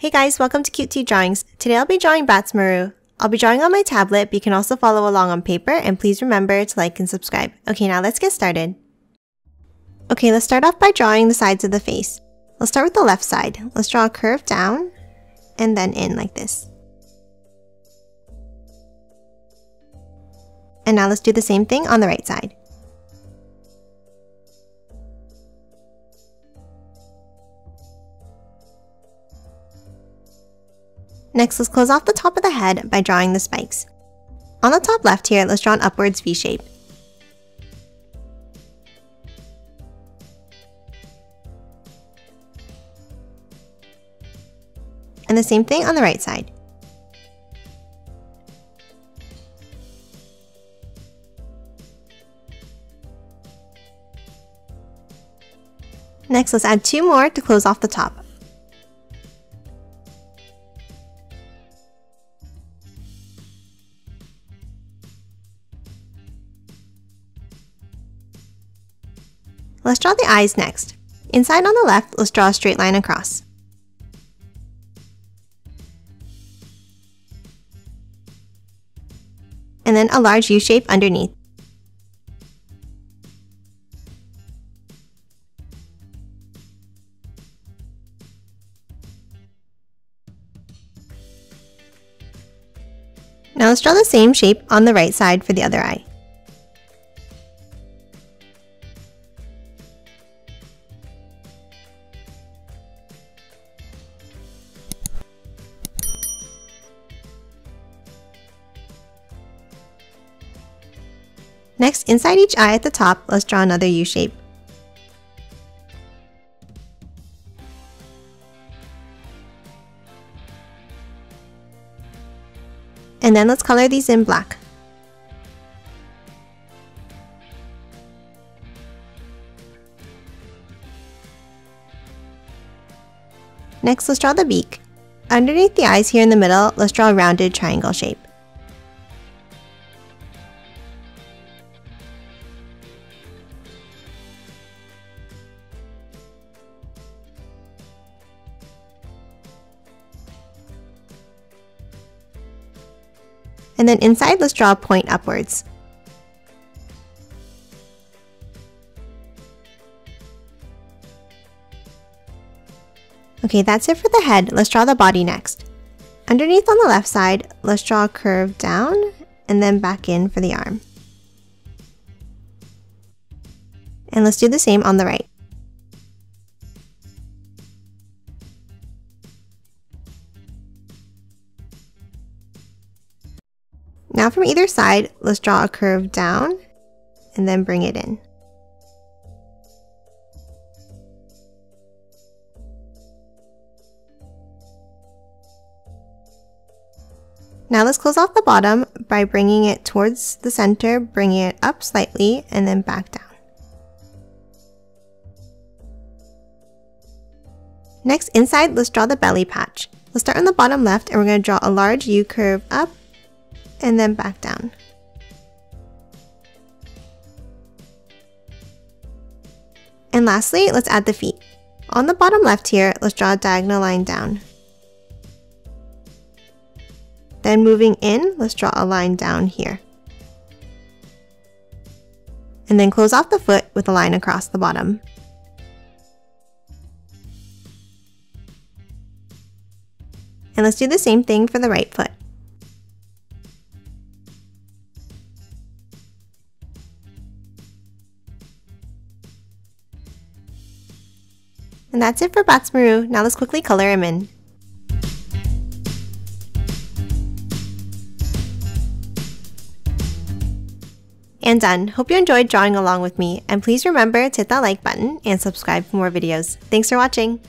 Hey guys, welcome to Cute Tea Drawings. Today I'll be drawing Badtz-Maru. I'll be drawing on my tablet, but you can also follow along on paper, and please remember to like and subscribe. Okay, now let's get started. Okay, let's start off by drawing the sides of the face. Let's start with the left side. Let's draw a curve down, and then in like this. And now let's do the same thing on the right side. Next, let's close off the top of the head by drawing the spikes. On the top left here, let's draw an upwards V shape. And the same thing on the right side. Next, let's add two more to close off the top. Let's draw the eyes next. Inside on the left, let's draw a straight line across. And then a large U shape underneath. Now let's draw the same shape on the right side for the other eye. Next, inside each eye at the top, let's draw another U shape. And then let's color these in black. Next, let's draw the beak. Underneath the eyes here in the middle, let's draw a rounded triangle shape. And then inside, let's draw a point upwards. Okay, that's it for the head. Let's draw the body next. Underneath on the left side, let's draw a curve down and then back in for the arm. And let's do the same on the right. Now from either side, let's draw a curve down and then bring it in. Now let's close off the bottom by bringing it towards the center, bringing it up slightly, and then back down. Next, inside, let's draw the belly patch. Let's start on the bottom left and we're going to draw a large U curve up and then back down. And lastly, let's add the feet. On the bottom left here, let's draw a diagonal line down. Then moving in, let's draw a line down here. And then close off the foot with a line across the bottom. And let's do the same thing for the right foot. And that's it for Badtz-Maru. Now let's quickly color him in. And done. Hope you enjoyed drawing along with me, and please remember to hit that like button and subscribe for more videos. Thanks for watching!